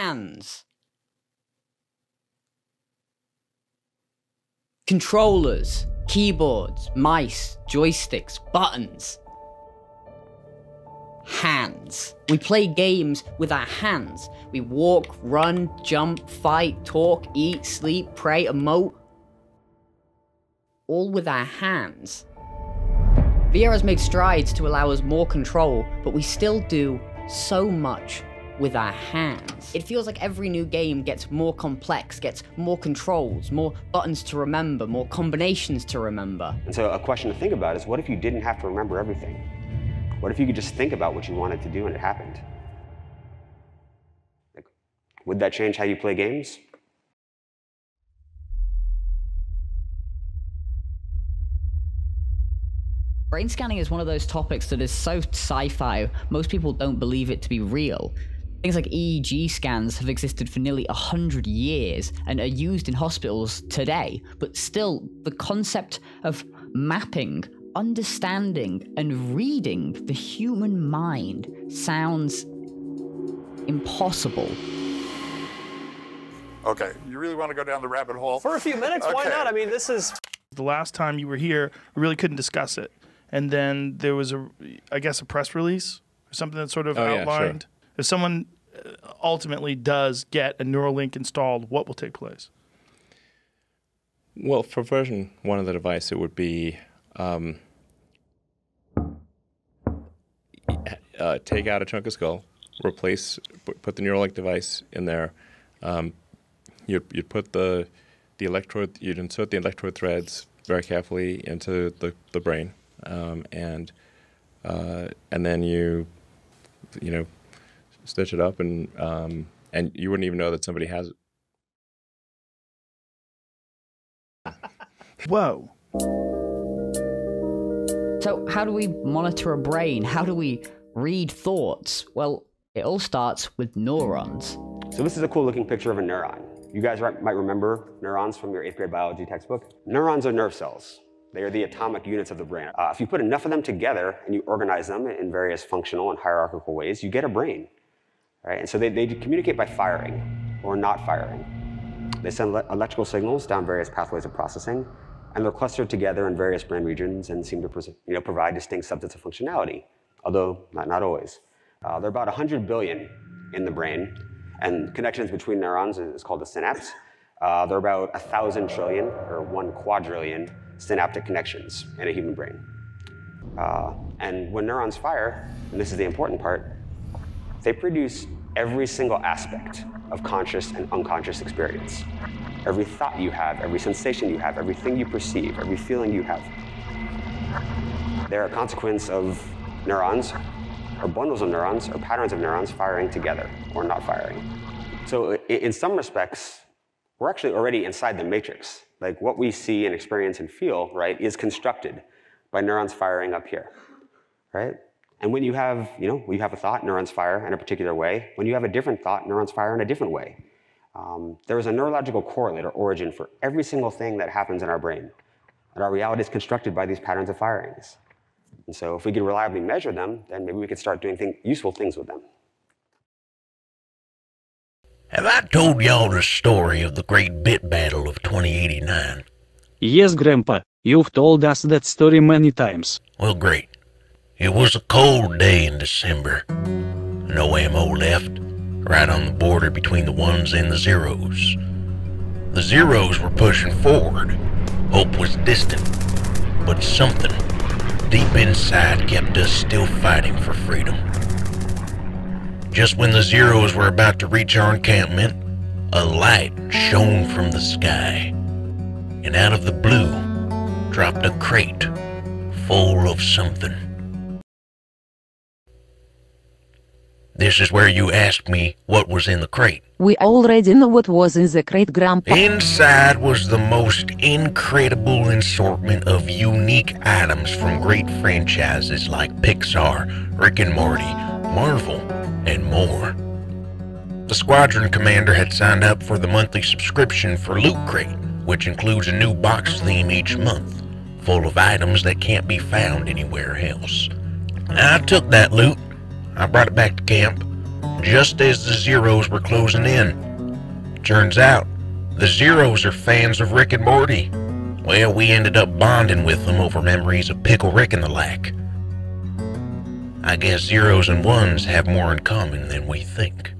hands. Controllers, keyboards, mice, joysticks, buttons. Hands. We play games with our hands. We walk, run, jump, fight, talk, eat, sleep, pray, emote. All with our hands. VR has made strides to allow us more control, but we still do so much with our hands. It feels like every new game gets more complex, gets more controls, more buttons to remember, more combinations to remember. And so a question to think about is what if you didn't have to remember everything? What if you could just think about what you wanted to do and it happened? Like, would that change how you play games? Brain scanning is one of those topics that is so sci-fi, most people don't believe it to be real. Things like EEG scans have existed for nearly 100 years and are used in hospitals today, but still, the concept of mapping, understanding, and reading the human mind sounds impossible. Okay, you really want to go down the rabbit hole? For a few minutes, why not? I mean, this is The last time you were here, we really couldn't discuss it. And then there was a, I guess, a press release or something that sort of Oh, yeah, sure. If someone uh, ultimately does get a Neuralink installed, what will take place? Well, for version one of the device, it would be um, uh, take out a chunk of skull, replace, put put the Neuralink device in there. Um, you'd, you'd put the the electrode, you'd insert the electrode threads very carefully into the, the brain, um, and uh, and then you you know stitch it up, and um, and you wouldn't even know that somebody has it. Whoa. So, how do we monitor a brain? How do we read thoughts? Well, it all starts with neurons. So this is a cool looking picture of a neuron. You guys might remember neurons from your eighth grade biology textbook. Neurons are nerve cells. They are the atomic units of the brain. Uh, if you put enough of them together and you organize them in various functional and hierarchical ways, you get a brain. Right? And so they, they communicate by firing or not firing. They send le- electrical signals down various pathways of processing, and they're clustered together in various brain regions and seem to you know, provide distinct subsets of functionality, although not, not always. Uh, there are about 100 billion in the brain, and connections between neurons is is called a synapse. Uh, there are about 1,000 trillion, or 1 quadrillion, synaptic connections in a human brain. Uh, and when neurons fire, and this is the important part, they produce every single aspect of conscious and unconscious experience. Every thought you have, every sensation you have, everything you perceive, every feeling you have. They're a consequence of neurons, or bundles of neurons, or patterns of neurons firing together or not firing. So, in some respects, we're actually already inside the matrix. Like what we see and experience and feel, right, is constructed by neurons firing up here, right? And when you have, you know, when you have a thought, neurons fire in a particular way. When you have a different thought, neurons fire in a different way. Um, there is a neurological correlate or origin for every single thing that happens in our brain. And our reality is constructed by these patterns of firings. And so if we could reliably measure them, then maybe we could start doing thing, useful things with them. Have I told y'all the story of the great bit battle of 2089? Yes, Grandpa, you've told us that story many times. Well, great. It was a cold day in December. No ammo left, right on the border between the ones and the zeros. The zeros were pushing forward. Hope was distant, but something deep inside kept us still fighting for freedom. Just when the zeros were about to reach our encampment, a light shone from the sky, and out of the blue dropped a crate full of something. This is where you asked me what was in the crate. We already know what was in the crate, Grandpa. Inside was the most incredible assortment of unique items from great franchises like Pixar, Rick and Morty, Marvel, and more. The squadron commander had signed up for the monthly subscription for Loot Crate, which includes a new box theme each month, full of items that can't be found anywhere else. I took that loot, I brought it back to camp, just as the Zeros were closing in. Turns out, the Zeros are fans of Rick and Morty. Well, we ended up bonding with them over memories of Pickle Rick and the like. I guess zeros and ones have more in common than we think.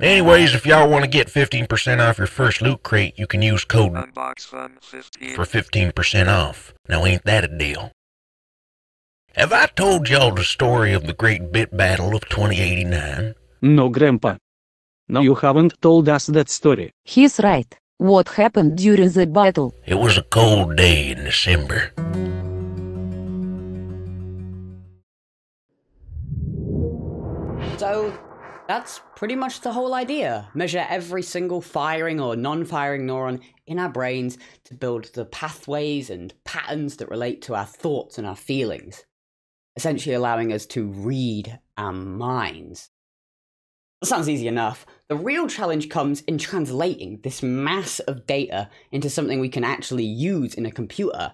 Anyways, if y'all want to get 15% off your first loot crate, you can use code for 15% off. Now ain't that a deal? Have I told y'all the story of the great bit battle of 2089? No, Grandpa. No, you haven't told us that story. He's right. What happened during the battle? It was a cold day in December. So that's pretty much the whole idea. Measure every single firing or non firing neuron in our brains to build the pathways and patterns that relate to our thoughts and our feelings, essentially allowing us to read our minds. That sounds easy enough. The real challenge comes in translating this mass of data into something we can actually use in a computer.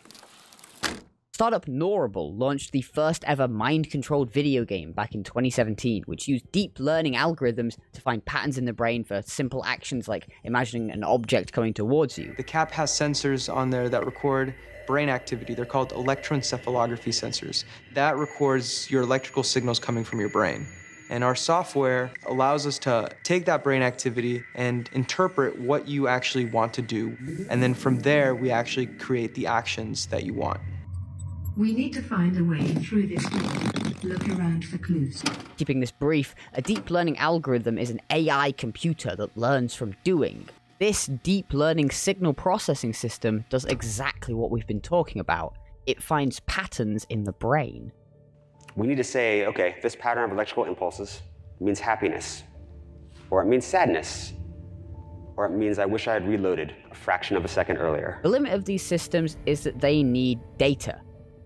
Startup Neurable launched the first ever mind controlled video game back in 2017, which used deep learning algorithms to find patterns in the brain for simple actions like imagining an object coming towards you. The cap has sensors on there that record brain activity. They're called electroencephalography sensors. That records your electrical signals coming from your brain. And our software allows us to take that brain activity and interpret what you actually want to do. And then from there, we actually create the actions that you want. We need to find a way through this grid. Look around for clues. Keeping this brief, a deep learning algorithm is an AI computer that learns from doing. This deep learning signal processing system does exactly what we've been talking about. It finds patterns in the brain. We need to say, okay, this pattern of electrical impulses means happiness, or it means sadness, or it means I wish I had reloaded a fraction of a second earlier. The limit of these systems is that they need data.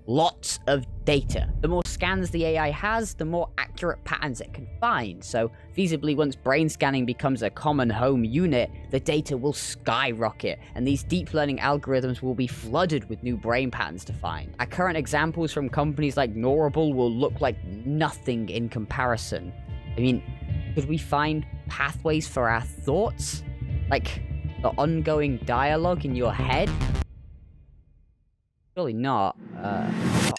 Lots of data. The more scans the AI has, the more accurate patterns it can find. So, feasibly, once brain scanning becomes a common home unit, the data will skyrocket, and these deep learning algorithms will be flooded with new brain patterns to find. Our current examples from companies like Neurable will look like nothing in comparison. I mean, could we find pathways for our thoughts? Like the ongoing dialogue in your head? Surely not. Uh,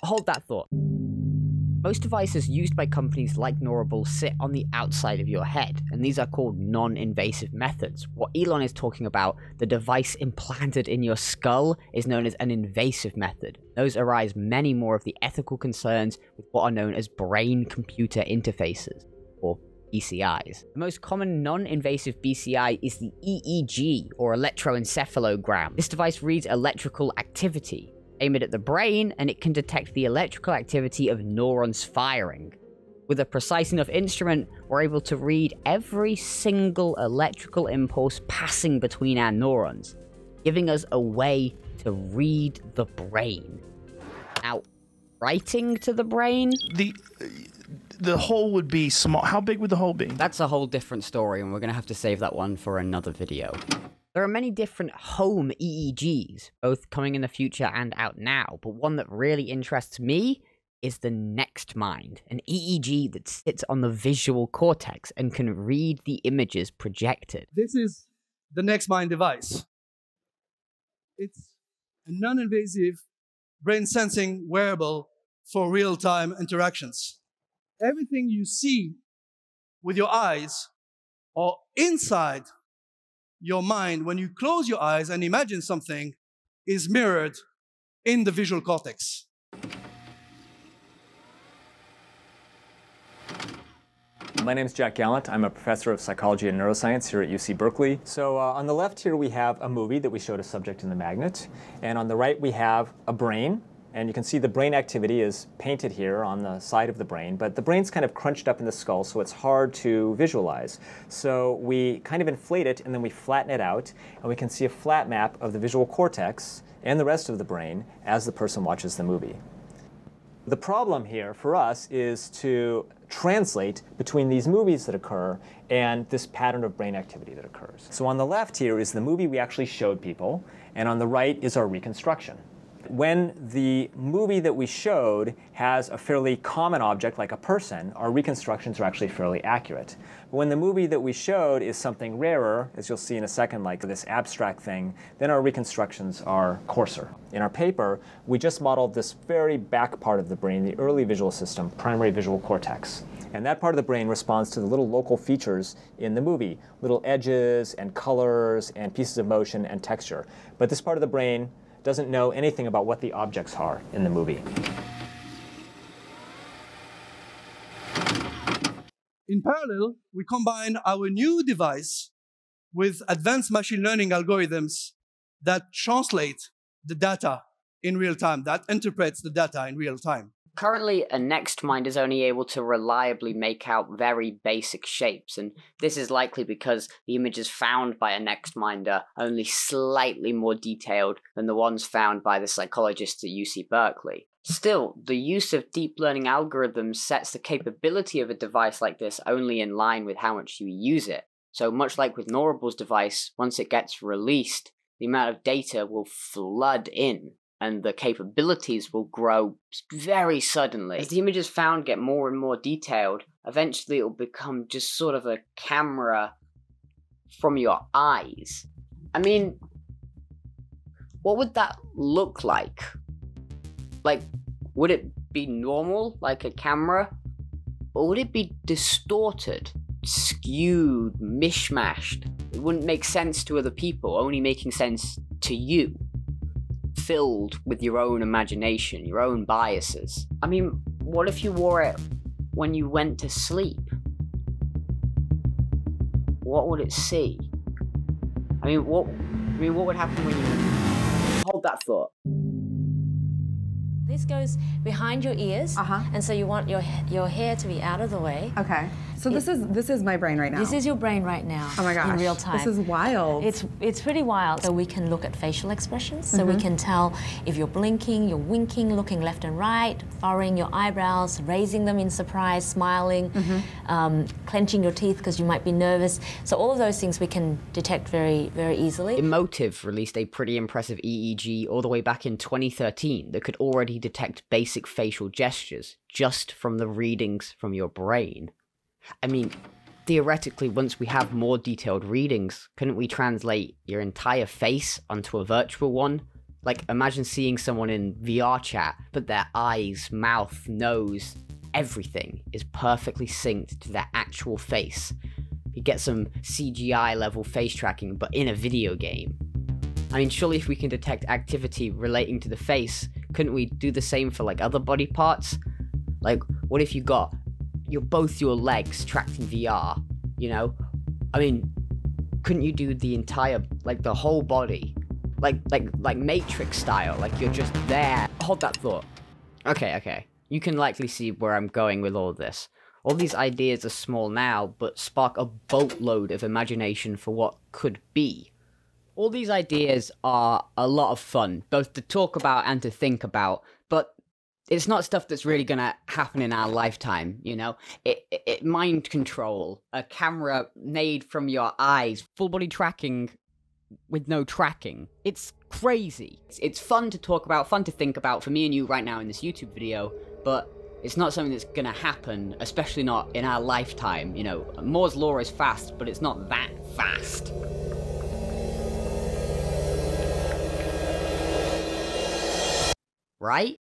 hold that thought. Most devices used by companies like Neurable sit on the outside of your head, and these are called non invasive methods. What Elon is talking about, the device implanted in your skull, is known as an invasive method. Those arise many more of the ethical concerns with what are known as brain computer interfaces, or BCIs. The most common non-invasive BCI is the EEG, or electroencephalogram. This device reads electrical activity, aim it at the brain, and it can detect the electrical activity of neurons firing. With a precise enough instrument, we're able to read every single electrical impulse passing between our neurons, giving us a way to read the brain. Now, writing to the brain? The the hole would be small. How big would the hole be? That's a whole different story, and we're going to have to save that one for another video. There are many different home EEGs, both coming in the future and out now, but one that really interests me is the Next Mind, an EEG that sits on the visual cortex and can read the images projected. This is the Next Mind device. It's a non invasive brain sensing wearable for real time interactions. Everything you see with your eyes or inside your mind when you close your eyes and imagine something is mirrored in the visual cortex. My name is Jack Gallant. I'm a professor of psychology and neuroscience here at UC Berkeley. So uh, on the left here we have a movie that we showed a subject in the magnet. And on the right we have a brain. And you can see the brain activity is painted here on the side of the brain, but the brain's kind of crunched up in the skull, so it's hard to visualize. So we kind of inflate it and then we flatten it out, and we can see a flat map of the visual cortex and the rest of the brain as the person watches the movie. The problem here for us is to translate between these movies that occur and this pattern of brain activity that occurs. So on the left here is the movie we actually showed people, and on the right is our reconstruction. When the movie that we showed has a fairly common object like a person, our reconstructions are actually fairly accurate. But when the movie that we showed is something rarer, as you'll see in a second, like this abstract thing, then our reconstructions are coarser. In our paper, we just modeled this very back part of the brain, the early visual system, primary visual cortex. And that part of the brain responds to the little local features in the movie, little edges and colors and pieces of motion and texture. But this part of the brain doesn't know anything about what the objects are in the movie. In parallel, we combine our new device with advanced machine learning algorithms that translate the data in real time, that interprets the data in real time. Currently, a NextMind is only able to reliably make out very basic shapes, and this is likely because the images found by a NextMind are only slightly more detailed than the ones found by the psychologists at UC Berkeley. Still, the use of deep learning algorithms sets the capability of a device like this only in line with how much you use it. So, much like with Neurable's device, once it gets released, the amount of data will flood in and the capabilities will grow very suddenly. As the images found get more and more detailed, eventually it will become just sort of a camera from your eyes. I mean, what would that look like? Like, would it be normal, like a camera? Or would it be distorted, skewed, mishmashed? It wouldn't make sense to other people, only making sense to you filled with your own imagination, your own biases. I mean, what if you wore it when you went to sleep? What would it see? I mean, what? I mean, what would happen when you hold that thought? This goes behind your ears, uh-huh. and so you want your your hair to be out of the way. Okay. So this is this is my brain right now. This is your brain right now. Oh my gosh. In real time. This is wild. It's it's pretty wild. So we can look at facial expressions. So we Mhm. can tell if you're blinking, you're winking, looking left and right, furrowing your eyebrows, raising them in surprise, smiling, um, clenching your teeth because you might be nervous. So all of those things we can detect very very easily. Emotiv released a pretty impressive EEG all the way back in 2013 that could already detect basic facial gestures just from the readings from your brain. I mean, theoretically, once we have more detailed readings, couldn't we translate your entire face onto a virtual one? Like, imagine seeing someone in VR chat, but their eyes, mouth, nose, everything is perfectly synced to their actual face. You get some CGI level face tracking, but in a video game. I mean, surely if we can detect activity relating to the face, couldn't we do the same for like other body parts? Like, what if you got your both your legs tracked in VR? You know, I mean, couldn't you do the entire like the whole body, like like like Matrix style? Like you're just there. Hold that thought. Okay, okay. You can likely see where I'm going with all this. All these ideas are small now, but spark a boatload of imagination for what could be. All these ideas are a lot of fun, both to talk about and to think about, it's not stuff that's really gonna happen in our lifetime, you know? It, it, mind control, a camera made from your eyes, full body tracking with no tracking. It's crazy. It's, it's fun to talk about, fun to think about for me and you right now in this YouTube video, but it's not something that's gonna happen, especially not in our lifetime, you know? Moore's Law is fast, but it's not that fast. Right?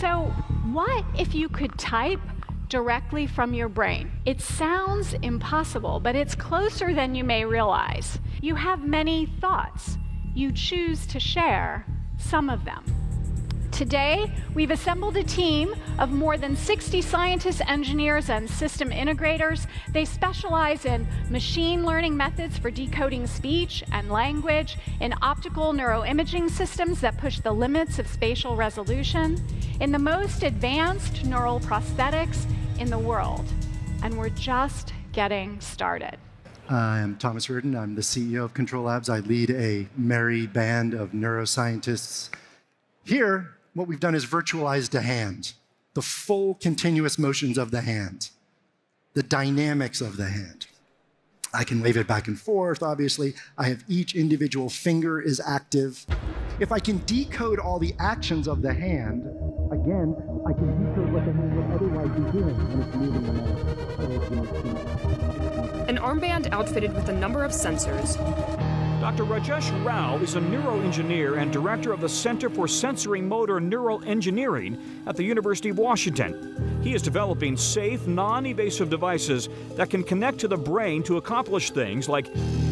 So, what if you could type directly from your brain? It sounds impossible, but it's closer than you may realize. You have many thoughts. You choose to share some of them. Today, we've assembled a team of more than 60 scientists, engineers, and system integrators. They specialize in machine learning methods for decoding speech and language, in optical neuroimaging systems that push the limits of spatial resolution, in the most advanced neural prosthetics in the world. And we're just getting started. I'm Thomas Reardon. I'm the CEO of CTRL labs. I lead a merry band of neuroscientists. Here, what we've done is virtualized a hand, the full continuous motions of the hand, the dynamics of the hand. I can wave it back and forth, obviously. I have each individual finger is active. If I can decode all the actions of the hand, again, I can decode what the hand would otherwise be doing when it's moving the An armband outfitted with a number of sensors. Dr. Rajesh Rao is a neuroengineer and director of the Center for Sensorimotor Neural Engineering at the University of Washington. He is developing safe, non invasive devices that can connect to the brain to accomplish things like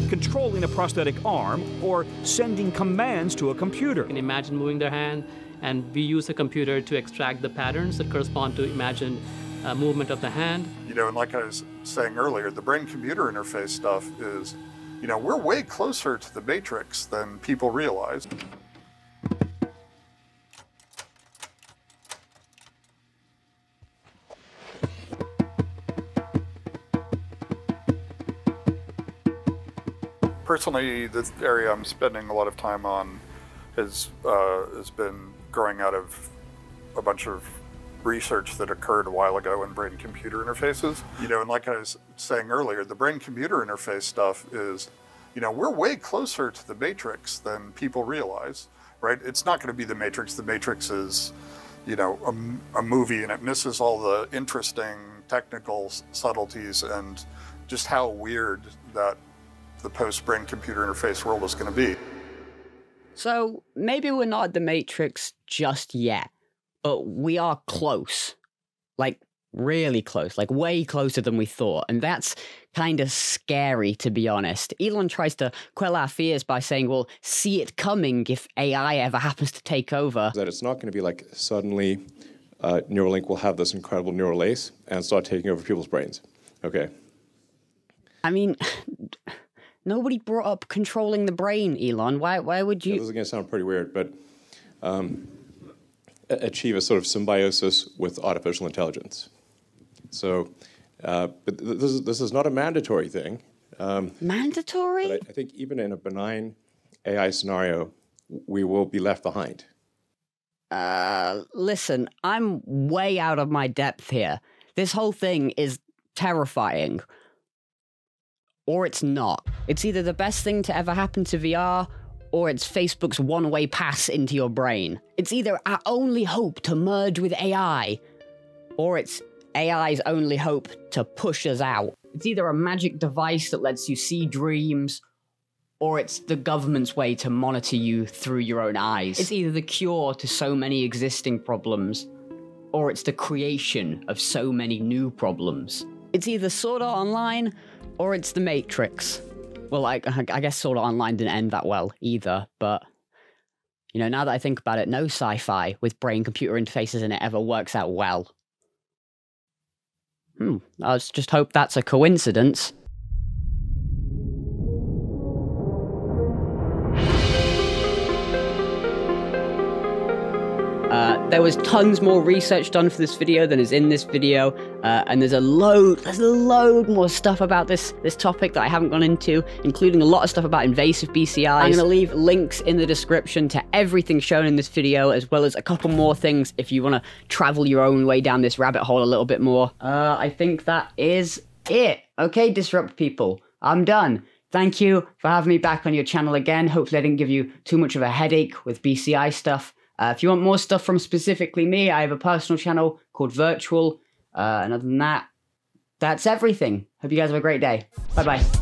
controlling a prosthetic arm or sending commands to a computer. can imagine moving their hand, and we use a computer to extract the patterns that correspond to imagined uh, movement of the hand. You know, and like I was saying earlier, the brain computer interface stuff is, you know, we're way closer to the Matrix than people realize. Personally, the area I'm spending a lot of time on has uh, has been growing out of a bunch of research that occurred a while ago in brain computer interfaces. You know, and like I was saying earlier, the brain computer interface stuff is, you know, we're way closer to the matrix than people realize, right? It's not going to be the matrix. The matrix is, you know, a, a movie and it misses all the interesting technical subtleties and just how weird that the post brain computer interface world is going to be. So maybe we're not the Matrix just yet, but we are close. Like, really close, like way closer than we thought. And that's kind of scary, to be honest. Elon tries to quell our fears by saying, well, see it coming if AI ever happens to take over. That it's not going to be like suddenly uh, Neuralink will have this incredible neural lace and start taking over people's brains. Okay. I mean, nobody brought up controlling the brain, Elon. Why, why would you? This is going to sound pretty weird, but um, achieve a sort of symbiosis with artificial intelligence. So, uh, but th- this is, this is not a mandatory thing. Um, Mandatory? I, I think even in a benign AI scenario, we will be left behind. Uh, listen, I'm way out of my depth here. This whole thing is terrifying. Or it's not. It's either the best thing to ever happen to VR, or it's Facebook's one way pass into your brain. It's either our only hope to merge with AI, or it's AI's only hope to push us out. It's either a magic device that lets you see dreams, or it's the government's way to monitor you through your own eyes. It's either the cure to so many existing problems, or it's the creation of so many new problems. It's either Sword Art Online, or it's The Matrix. Well, I, I guess Sword Art Online didn't end that well either, but you know, now that I think about it, no sci-fi with brain-computer interfaces in it ever works out well. Hmm, I just hope that's a coincidence. There was tons more research done for this video than is in this video, uh, and there's a load, there's a load more stuff about this this topic that I haven't gone into, including a lot of stuff about invasive BCIs. I'm going to leave links in the description to everything shown in this video, as well as a couple more things if you want to travel your own way down this rabbit hole a little bit more. Uh, I think that is it. Okay, disrupt people. I'm done. Thank you for having me back on your channel again. Hopefully, I didn't give you too much of a headache with BCI stuff. Uh, if you want more stuff from specifically me, I have a personal channel called Vrtual. Uh, and other than that, that's everything. Hope you guys have a great day. Bye bye.